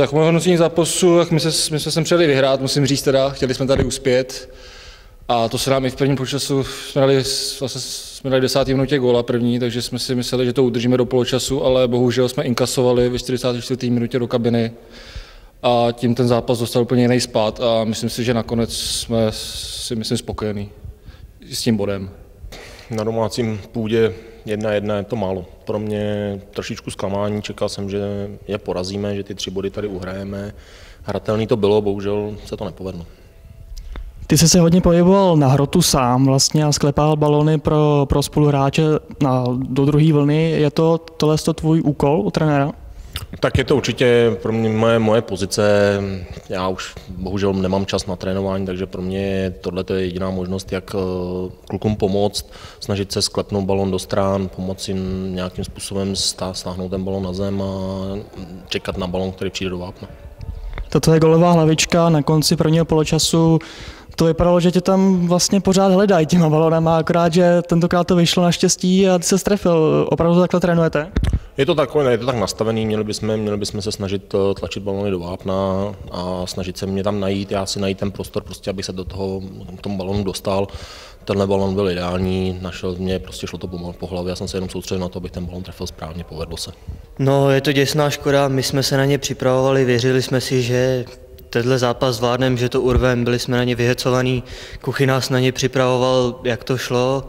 Tak moje hodnocení zápasu, tak my, se, my jsme sem přijeli vyhrát, musím říct teda, chtěli jsme tady uspět. A to se nám i v prvním počasu, jsme dali, vlastně jsme dali desátý minutě góla první, takže jsme si mysleli, že to udržíme do poločasu, ale bohužel jsme inkasovali ve 44. minutě do kabiny a tím ten zápas dostal úplně jiný spát a myslím si, že nakonec jsme si myslím spokojení s tím bodem. Na domácím půdě jedna jedna je to málo. Pro mě trošičku zklamání, čekal jsem, že je porazíme, že ty tři body tady uhrajeme. Hratelný to bylo, bohužel se to nepovedlo. Ty jsi se hodně pohyboval na hrotu sám vlastně a sklepal balony pro, pro spoluhráče na, do druhé vlny. Je to tohle to tvůj úkol u trenéra? Tak je to určitě pro mě moje, moje pozice. Já už bohužel nemám čas na trénování, takže pro mě tohle je jediná možnost, jak eh, klukům pomoct, snažit se sklepnout balon do strán, pomoci jim nějakým způsobem stáhnout ten balon na zem a čekat na balon, který přijde do vápna. Tato je golová hlavička na konci prvního poločasu to vypadalo, že tě tam vlastně pořád hledají těma balonama, akorát, že tentokrát to vyšlo naštěstí a ty se strefil. Opravdu takhle trénujete? Je to takové, je to tak nastavený, měli bychom, měli bychom se snažit eh, tlačit balony do vápna a snažit se mě tam najít, já si najít ten prostor, prostě, abych se do toho k tomu balonu dostal. Tenhle balon byl ideální, našel mě, prostě šlo to po, po hlavě, já jsem se jenom soustředil na to, abych ten balon trefil správně, povedlo se. No, je to děsná škoda, my jsme se na ně připravovali, věřili jsme si, že tenhle zápas zvládnem, že to urvem, byli jsme na ně vyhecovaný, Kuchy nás na ně připravoval, jak to šlo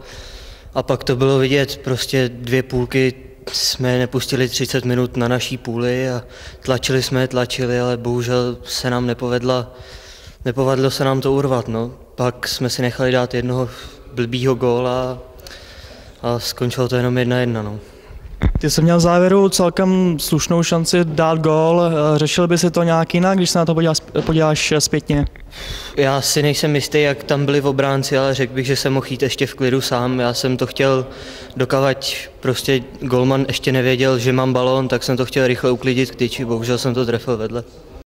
a pak to bylo vidět, prostě dvě půlky jsme nepustili 30 minut na naší půli a tlačili jsme, tlačili, ale bohužel se nám nepovedla, nepovedlo se nám to urvat. No. Pak jsme si nechali dát jednoho blbýho góla a skončilo to jenom jedna jedna. No. Ty jsi měl v závěru celkem slušnou šanci dát gól. Řešil by si to nějak jinak, když se na to podíváš, podíváš zpětně? Já si nejsem jistý, jak tam byli v obránci, ale řekl bych, že jsem mohl jít ještě v klidu sám. Já jsem to chtěl dokavať, prostě golman ještě nevěděl, že mám balón, tak jsem to chtěl rychle uklidit k tyči, bohužel jsem to trefil vedle.